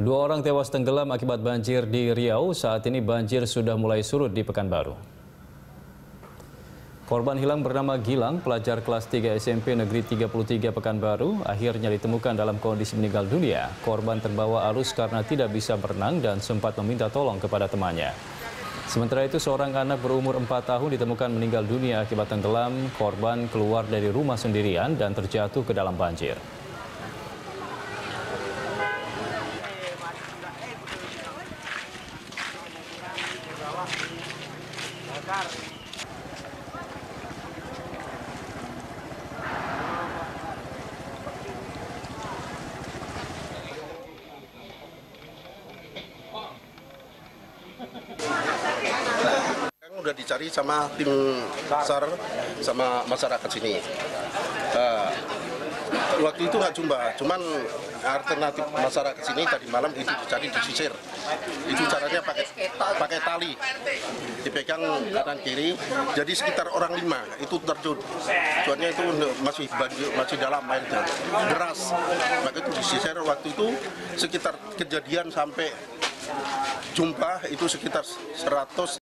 Dua orang tewas tenggelam akibat banjir di Riau. Saat ini banjir sudah mulai surut di Pekanbaru. Korban hilang bernama Gilang, pelajar kelas 3 SMP Negeri 33 Pekanbaru, akhirnya ditemukan dalam kondisi meninggal dunia. Korban terbawa arus karena tidak bisa berenang dan sempat meminta tolong kepada temannya. Sementara itu, seorang anak berumur 4 tahun ditemukan meninggal dunia akibat tenggelam. Korban keluar dari rumah sendirian dan terjatuh ke dalam banjir. Yang udah dicari sama tim SAR sama masyarakat sini. Nah, waktu itu nggak jumpa, cuman alternatif masyarakat sini tadi malam itu dicari disisir. Itu caranya pakai tali, dipegang kanan kiri. Jadi sekitar orang lima itu terjun. Cuannya itu masih banjir, masih dalam airnya, deras. Maka itu disisir waktu itu sekitar kejadian sampai jumpa itu sekitar 100